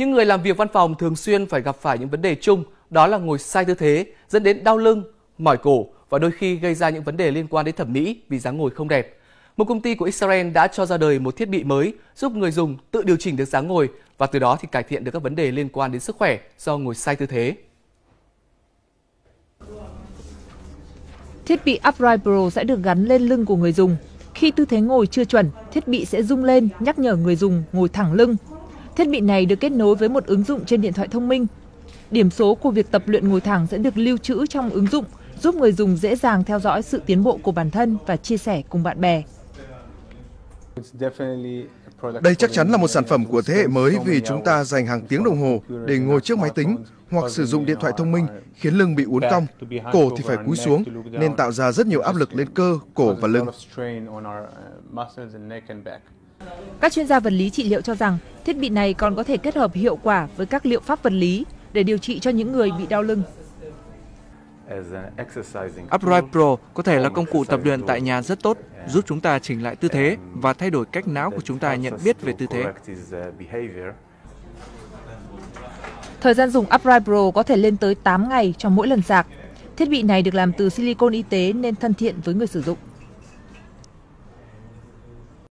Những người làm việc văn phòng thường xuyên phải gặp phải những vấn đề chung, đó là ngồi sai tư thế, dẫn đến đau lưng, mỏi cổ và đôi khi gây ra những vấn đề liên quan đến thẩm mỹ vì dáng ngồi không đẹp. Một công ty của Israel đã cho ra đời một thiết bị mới giúp người dùng tự điều chỉnh được dáng ngồi và từ đó thì cải thiện được các vấn đề liên quan đến sức khỏe do ngồi sai tư thế. Thiết bị Upright Pro sẽ được gắn lên lưng của người dùng. Khi tư thế ngồi chưa chuẩn, thiết bị sẽ rung lên nhắc nhở người dùng ngồi thẳng lưng. Thiết bị này được kết nối với một ứng dụng trên điện thoại thông minh. Điểm số của việc tập luyện ngồi thẳng sẽ được lưu trữ trong ứng dụng, giúp người dùng dễ dàng theo dõi sự tiến bộ của bản thân và chia sẻ cùng bạn bè. Đây chắc chắn là một sản phẩm của thế hệ mới vì chúng ta dành hàng tiếng đồng hồ để ngồi trước máy tính hoặc sử dụng điện thoại thông minh khiến lưng bị uốn cong, cổ thì phải cúi xuống nên tạo ra rất nhiều áp lực lên cơ, cổ và lưng. Các chuyên gia vật lý trị liệu cho rằng thiết bị này còn có thể kết hợp hiệu quả với các liệu pháp vật lý để điều trị cho những người bị đau lưng. Upright Pro có thể là công cụ tập luyện tại nhà rất tốt, giúp chúng ta chỉnh lại tư thế và thay đổi cách não của chúng ta nhận biết về tư thế. Thời gian dùng Upright Pro có thể lên tới 8 ngày cho mỗi lần sạc. Thiết bị này được làm từ silicon y tế nên thân thiện với người sử dụng.